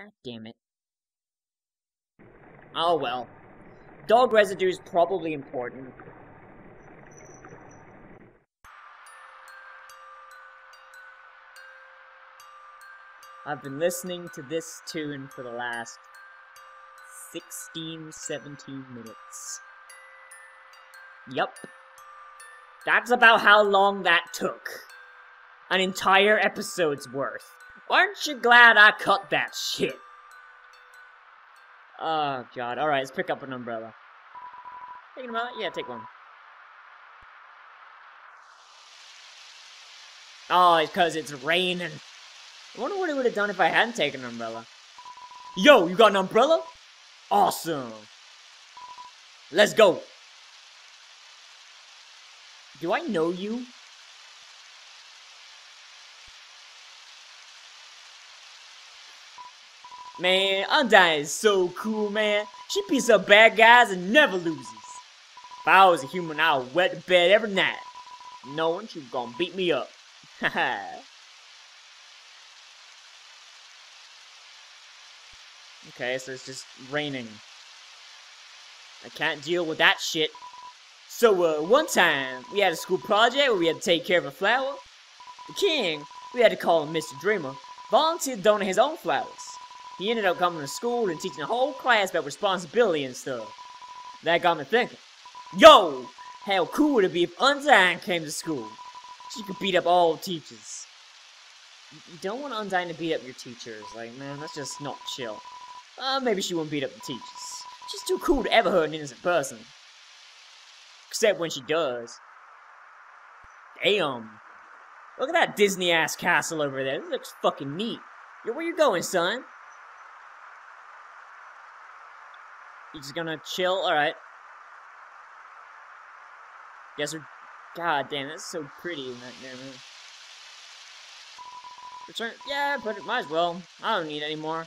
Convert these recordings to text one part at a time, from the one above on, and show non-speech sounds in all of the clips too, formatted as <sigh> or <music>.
God damn it. Oh well. Dog residue is probably important. I've been listening to this tune for the last 16, 17 minutes. Yup. That's about how long that took. An entire episode's worth. Aren't you glad I cut that shit? Oh god, alright, let's pick up an umbrella. Take an umbrella? Yeah, take one. Oh, it's because it's raining. I wonder what it would have done if I hadn't taken an umbrella. Yo, you got an umbrella? Awesome. Let's go. Do I know you? Man, Undyne is so cool, man. She beats up bad guys and never loses. If I was a human, I would wet the bed every night, knowing she was gonna beat me up. <laughs> Okay, so it's just raining. I can't deal with that shit. So, uh, one time, we had a school project where we had to take care of a flower. The king, we had to call him Mr. Dreemurr, volunteered to donate his own flowers. He ended up coming to school and teaching a whole class about responsibility and stuff. That got me thinking, yo, how cool would it be if Undyne came to school? She could beat up all teachers. You don't want Undyne to beat up your teachers. Like, man, that's just not chill. Uh, maybe she won't beat up the teachers. She's too cool to ever hurt an innocent person. Except when she does. Damn. Look at that Disney-ass castle over there. This looks fucking neat. Yo, where you going, son? Just gonna chill? Alright. Guess we're... God damn, that's so pretty in that there, man. Return... Yeah, but it might as well. I don't need any more.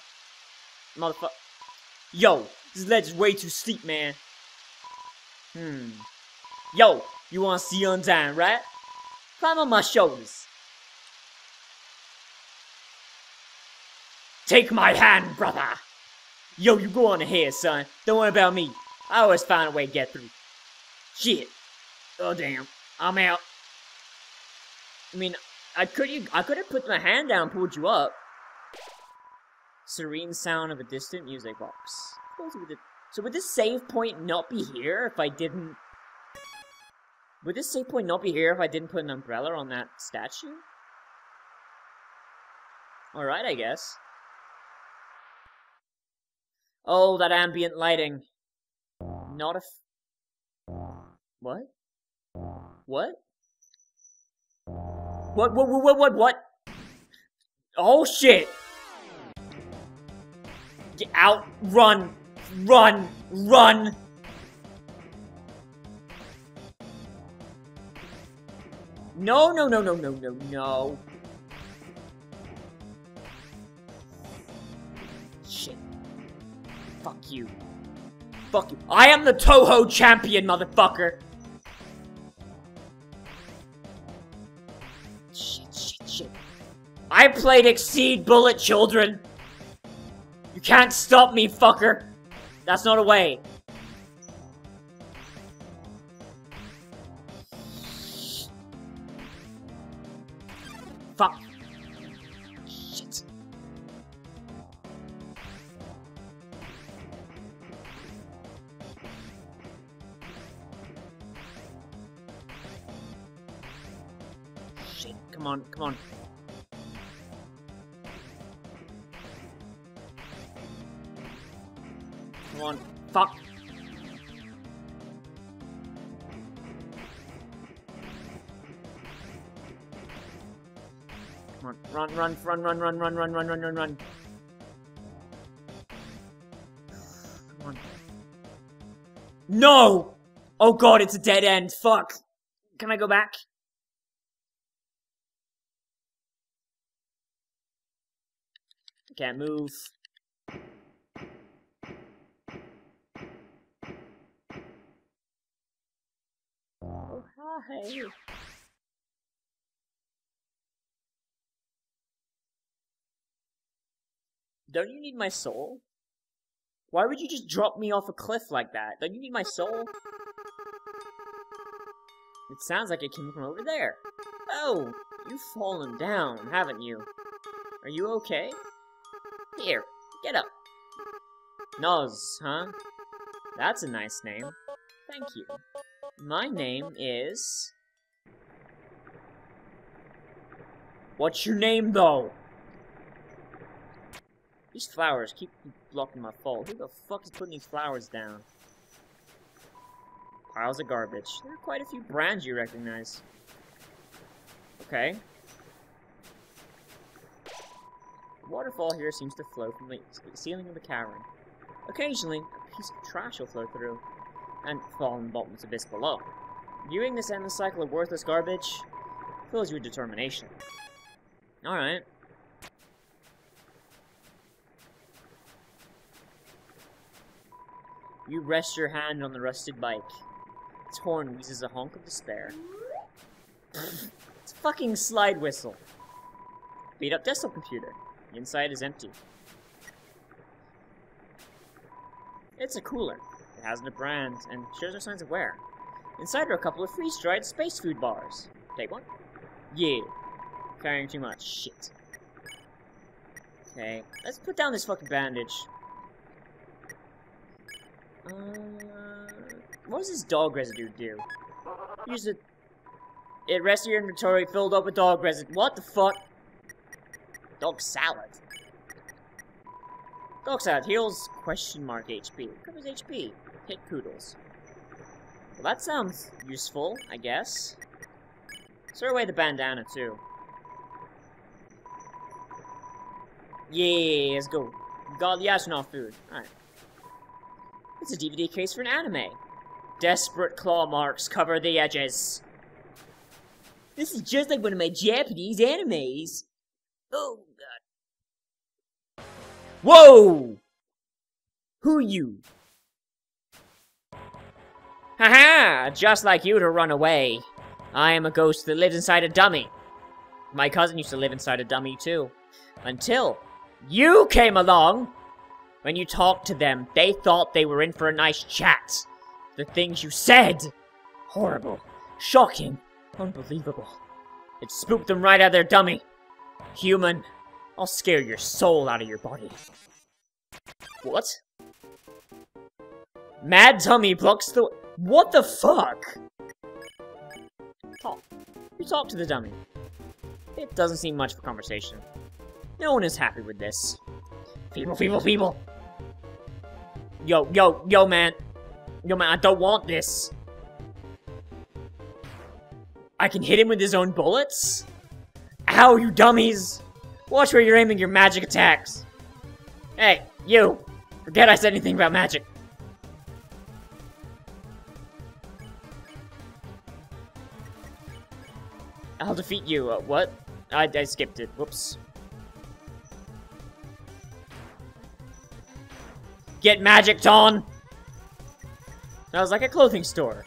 Motherfucker. Yo, this ledge is way too steep, man. Hmm. Yo, you wanna see Undyne, right? Climb on my shoulders. Take my hand, brother! Yo, you go on ahead, son. Don't worry about me. I always find a way to get through. Shit. Oh, damn. I'm out. I mean, I could you I could have put my hand down pulled you up. Serene sound of a distant music box. So would this save point not be here if I didn't... Would this save point not be here if I didn't put an umbrella on that statue? Alright, I guess. Oh, that ambient lighting. Not a What? What? What, what, what, what, what? Oh, shit! Get out, run, run, run! No, no, no, no, no, no, no. Fuck you. Fuck you. I am the Touhou champion, motherfucker! Shit, shit, shit. I played Exceed Bullet Children! You can't stop me, fucker! That's not a way. On, fuck. On, run, run, run, run, run, run, run, run, run, run, run. No! Oh god, it's a dead end. Fuck. Can I go back? Can't move. Hi. Don't you need my soul? Why would you just drop me off a cliff like that? Don't you need my soul? It sounds like it came from over there. Oh, you've fallen down, haven't you? Are you okay? Here, get up. Noz, huh? That's a nice name. Thank you. My name is... What's your name, though? These flowers keep blocking my fall. Who the fuck is putting these flowers down? Piles of garbage. There are quite a few brands you recognize. Okay. The waterfall here seems to flow from the ceiling of the cavern. Occasionally, a piece of trash will flow through, and fall in the bottomless abyss below. Viewing this endless cycle of worthless garbage fills you with determination. Alright. You rest your hand on the rusted bike. Its horn wheezes a honk of despair. it's fucking slide whistle. Beat up desktop computer. The inside is empty. It's a cooler. It has no brand and shows no signs of wear. Inside are a couple of freeze-dried space food bars. Take one? Yeah. Carrying too much. Shit. Okay, let's put down this fucking bandage. Uh, what does this dog residue do? Use it. It rests your inventory filled up with dog residue. What the fuck? Dog salad. Dog salad heals question mark HP. Covers HP. Hit poodles. Well, that sounds useful, I guess. Throw away the bandana, too. Yeah, let's go. Got the astronaut food. Alright. It's a DVD case for an anime. Desperate claw marks cover the edges. This is just like one of my Japanese animes. Oh, God. Whoa! Who you? Haha! Just like you to run away. I am a ghost that lives inside a dummy. My cousin used to live inside a dummy, too. Until you came along! When you talked to them, they thought they were in for a nice chat. The things you said! Horrible. Shocking. Unbelievable. It spooked them right out of their dummy. Human, I'll scare your soul out of your body. What? Mad Dummy blocks the- What the fuck? Talk. You talk to the dummy. It doesn't seem much of a conversation. No one is happy with this. People, people, people! Yo, yo, yo, man. Yo, man, I don't want this. I can hit him with his own bullets? Ow, you dummies! Watch where you're aiming your magic attacks. Hey, you! Forget I said anything about magic. I'll defeat you. Uh, what? I, I skipped it. Whoops. Get magic on! That was like a clothing store.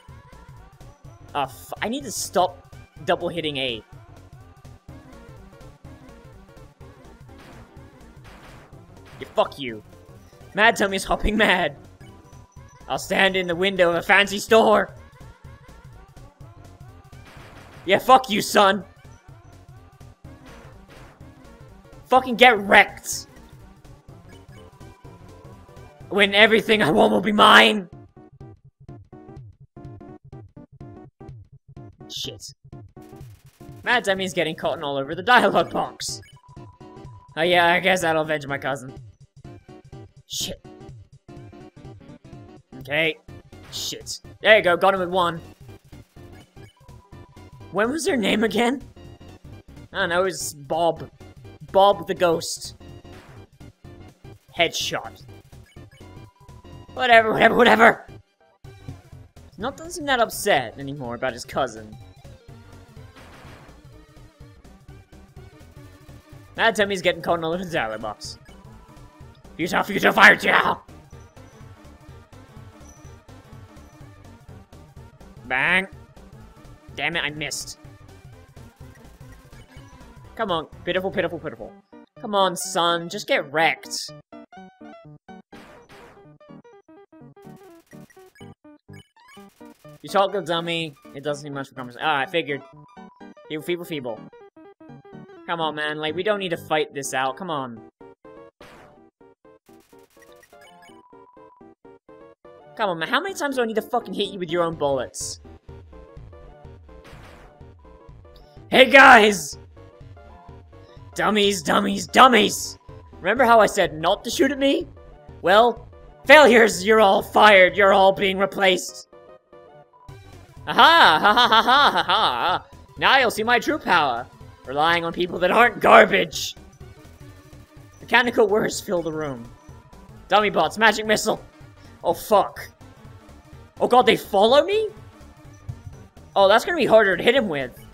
Uh, I need to stop double hitting A. Yeah, fuck you. Mad Dummy's hopping mad. I'll stand in the window of a fancy store. Yeah, fuck you, son. Fucking get wrecked. When everything I want will be mine. Shit. Mad Dummy's getting cotton all over the dialogue box. Oh yeah, I guess that'll avenge my cousin. Shit. Okay. Shit. There you go, got him with one. When was her name again? Ah, I don't know, it was Bob. Bob the Ghost. Headshot. Whatever, whatever, whatever! Not doesn't seem that upset anymore about his cousin. Mad Dummy's getting caught in a little salad box. Future, future, fire, yeah! Bang! Damn it, I missed. Come on, pitiful, pitiful, pitiful. Come on, son, just get wrecked. You talk good, dummy. It doesn't need much for conversation. Ah, I figured. You feeble feeble. Come on, man. Like, we don't need to fight this out. Come on. Come on, man. How many times do I need to fucking hit you with your own bullets? Hey, guys! Dummies, dummies, dummies! Remember how I said not to shoot at me? Well, failures, you're all fired. You're all being replaced. Aha! Ha ha ha ha ha ha! Now you'll see my true power. Relying on people that aren't garbage. Mechanical whirs fill the room. Dummy bots, magic missile. Oh fuck. Oh god, they follow me? Oh, that's gonna be harder to hit him with.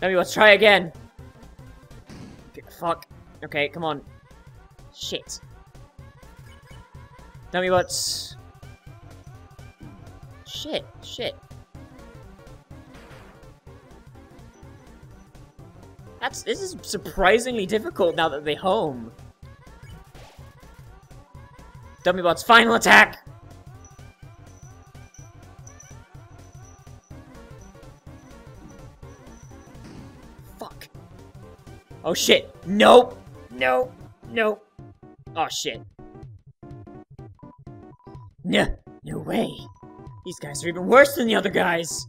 Dummy bots, try again. Fuck. Okay, come on. Shit. Dummy bots. Shit, shit. That's this is surprisingly difficult now that they home. Dummybot's final attack! Oh shit. Nope. Nope. Nope. Oh shit. No, no way. These guys are even worse than the other guys.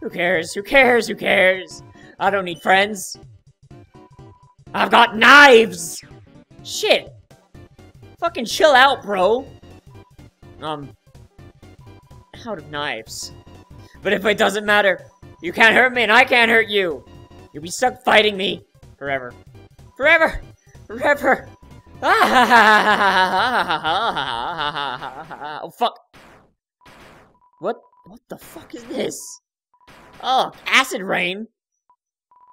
Who cares? Who cares? Who cares? I don't need friends. I've got knives! Shit! Fucking chill out, bro! Um... Out of knives. But if it doesn't matter, you can't hurt me and I can't hurt you! You'll be stuck fighting me! Forever. Forever! Forever! <laughs> oh, fuck! What? What the fuck is this? Oh, acid rain!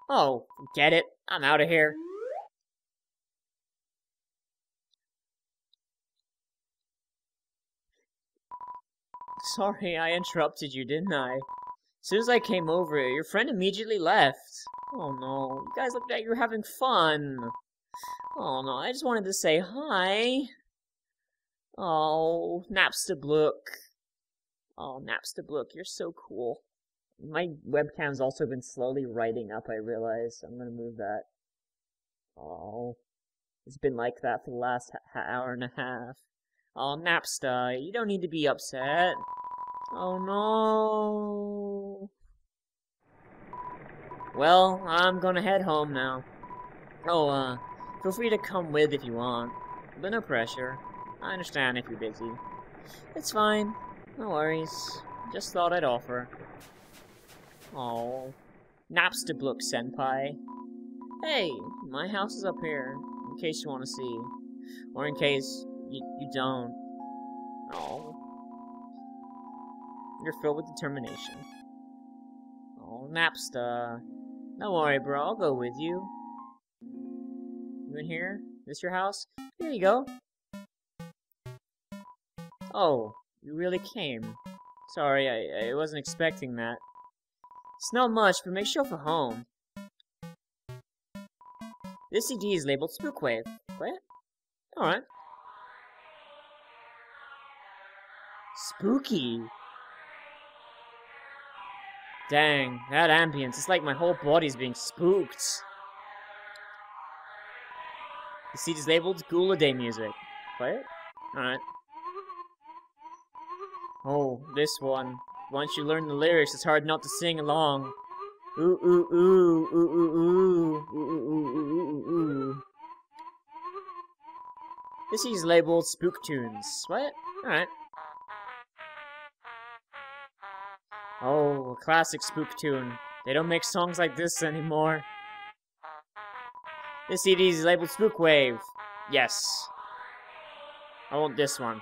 Oh, get it. I'm out of here. Sorry, I interrupted you, didn't I? As soon as I came over, your friend immediately left. Oh no, you guys look like you were having fun. Oh no, I just wanted to say hi. Oh, Napstablook. Oh, Napstablook, you're so cool. My webcam's also been slowly writing up, I realize. I'm gonna move that. Oh. It's been like that for the last hour and a half. Oh, Napster, you don't need to be upset. Oh no. Well, I'm gonna head home now. Oh, uh, feel free to come with if you want. But no pressure. I understand if you're busy. It's fine. No worries. Just thought I'd offer. Oh, Napstablook Senpai. Hey, my house is up here, in case you want to see. Or in case you, you don't. Oh. You're filled with determination. Oh, Napsta. Don't worry, bro. I'll go with you. You in here? This your house? Here you go. Oh, you really came. Sorry, I, I wasn't expecting that. It's not much, but make sure for home. This CD is labeled Spookwave. What? Alright. Spooky. Dang, that ambience. It's like my whole body's being spooked. The seat is labeled Ghoul Day music. Play it? Alright. Oh, this one. Once you learn the lyrics, it's hard not to sing along. Ooh, ooh, ooh, ooh, ooh, ooh, ooh, ooh, ooh, ooh, ooh. This is labeled Spook Tunes. What? Alright. Oh, a classic spook tune. They don't make songs like this anymore. This CD is labeled Spook Wave. Yes. I want this one.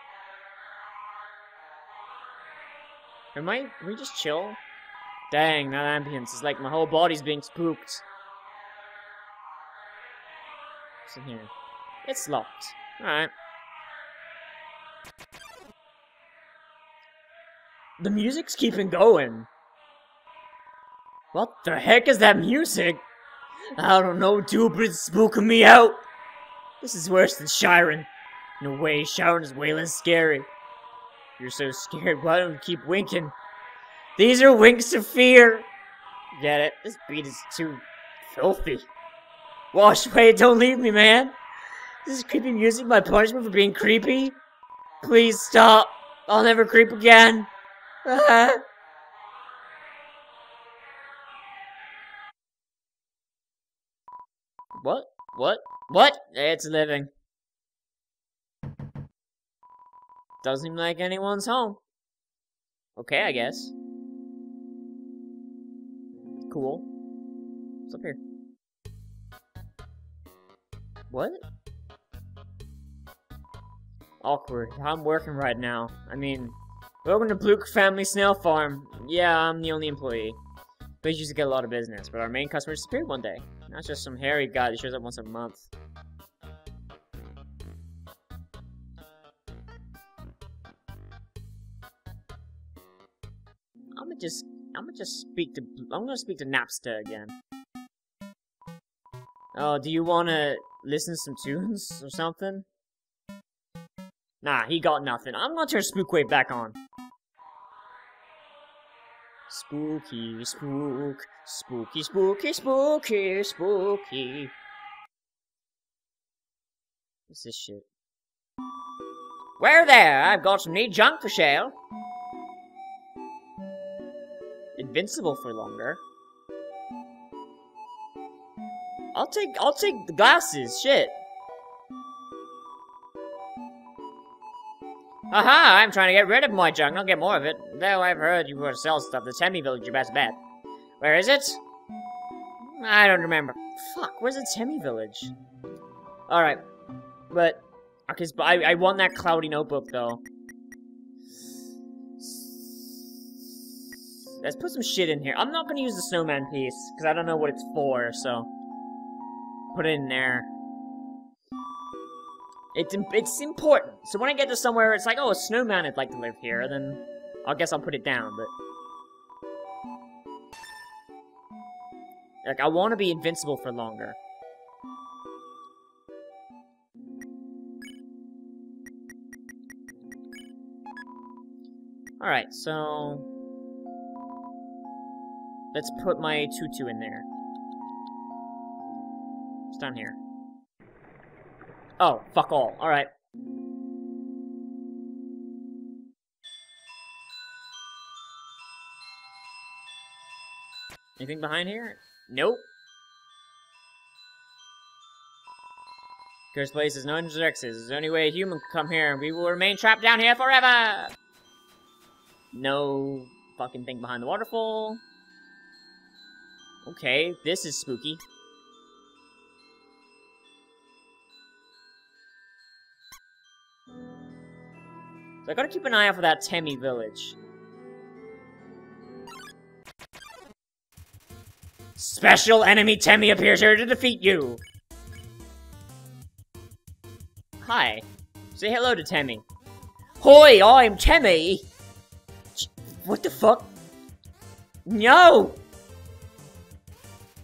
Am I? Can we just chill? Dang, that ambience is like my whole body's being spooked. What's in here? It's locked. Alright. The music's keeping going. What the heck is that music? I don't know, dude, it's spooking me out. This is worse than Shyren. No way, Shyren is way less scary. You're so scared, why don't you keep winking? These are winks of fear! Get it? This beat is too filthy. Wash away, don't leave me, man! This is creepy music my punishment for being creepy? Please stop! I'll never creep again! Uh-huh. what? What? What? It's living. Doesn't seem like anyone's home. Okay, I guess. Cool. What's up here? What? Awkward. I'm working right now. I mean, welcome to Blook Family Snail Farm. Yeah, I'm the only employee. We used to get a lot of business, but our main customer disappeared one day. Not just some hairy guy that shows up once a month. I'm gonna just, I'm gonna just speak to, I'm gonna speak to Napster again. Oh, do you wanna listen to some tunes or something? Nah, he got nothing. I'm gonna turn Spookwave back on. Spooky, spook, spooky, spooky, spooky, spooky. What's this shit? Where there? I've got some neat junk for sale invincible for longer. I'll take I'll take the glasses, shit. Aha, I'm trying to get rid of my junk, not get more of it. Though I've heard you were to sell stuff, the Temmie village you best bet. Where is it? I don't remember. Fuck, where's the Temmie village? Alright. But, okay, I, I want that cloudy notebook, though. Let's put some shit in here. I'm not gonna use the snowman piece, because I don't know what it's for, so... Put it in there. It's, it's important. So when I get to somewhere, it's like, oh, a snowman would like to live here, then I guess I'll put it down, but... Like, I want to be invincible for longer. Alright, so... Let's put my tutu in there. It's down here. Oh, fuck all. Alright. Anything behind here? Nope. Cursed place is no exits. There's only way a human can come here, and we will remain trapped down here forever! No fucking thing behind the waterfall. Okay, this is spooky. So I gotta keep an eye out for that Temmie village. Special enemy Temmie appears here to defeat you! Hi. Say hello to Temmie. Hoi, I'm Temmie! What the fuck? No!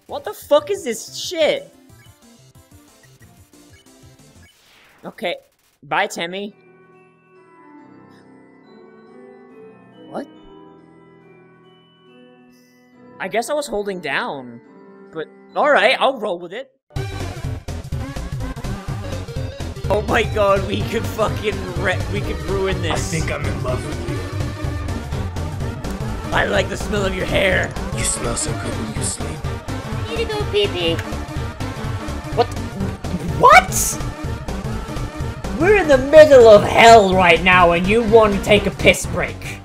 What the fuck is this shit? Okay. Bye, Temmie. I guess I was holding down. But, alright, I'll roll with it. Oh my god, we could fucking we could ruin this. I think I'm in love with you. I like the smell of your hair. You smell so good when you sleep need to go pee pee. What? What? We're in the middle of hell right now and you want to take a piss break.